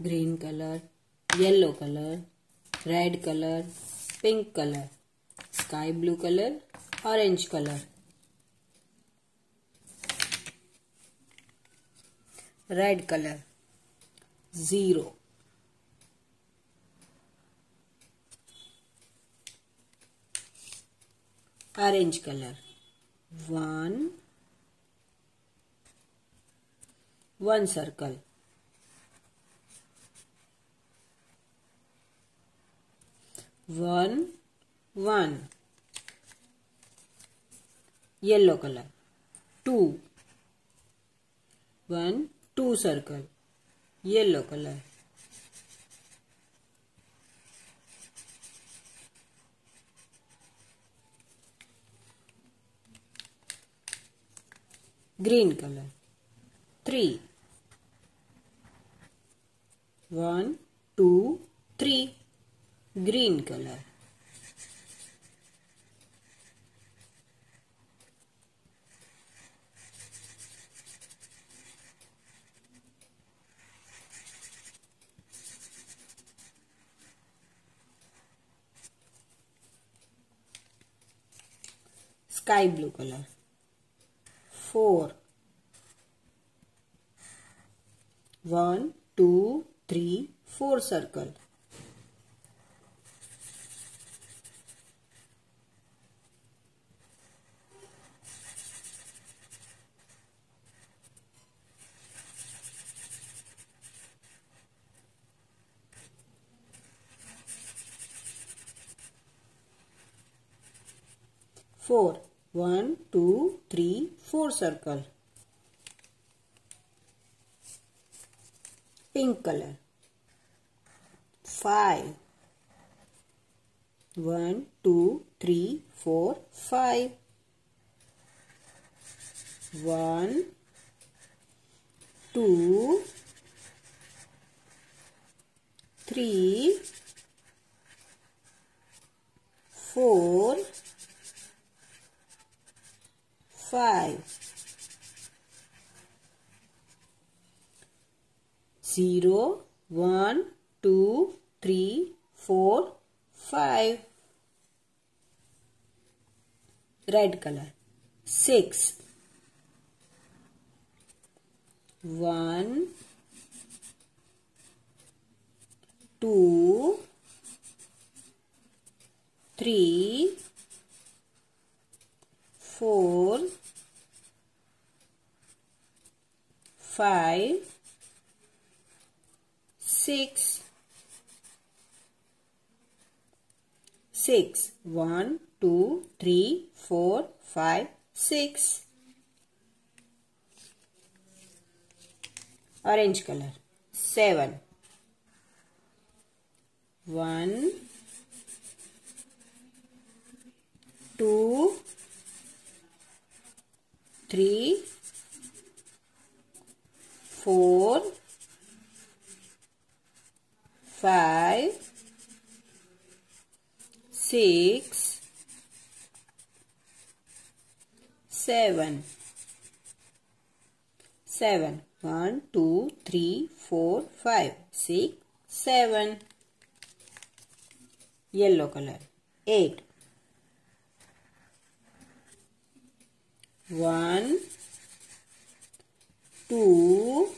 green color, yellow color, red color, pink color, sky blue color, orange color. Red color, zero. Orange color, one, one circle. One one yellow color. Two. One two circle. Yellow color. Green color. Three. One two three green color. Sky blue color. 4 1 2 3 4 circle four. One, two, three, four circle. Pink color. Five. One, two, three, four, five. One, two, three, four, 5. 0, 1, 2, 3, 4, 5. Red color. 6. 1, 2, five, six, six. One, two, three, four, five, six. Orange color. Seven. One, two, three, four, five, six, seven. Seven. One, two, three, four, five, six, seven. Yellow color. Eight. One, two,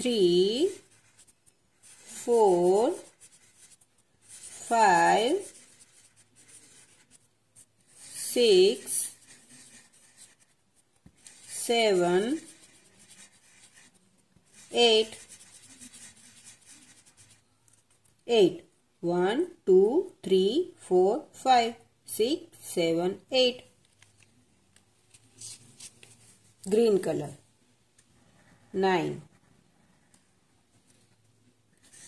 three, four, five, six, seven, eight, eight. One, two, three, four, five, six, seven, eight. Green color. Nine.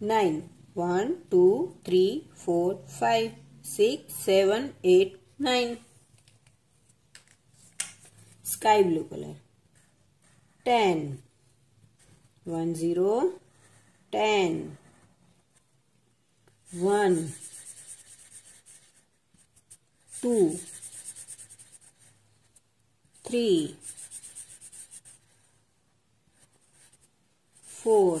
Nine. One, two, three, four, five, six, seven, eight, nine. Sky blue color. Ten. One zero. Ten. One. Two. Three. four,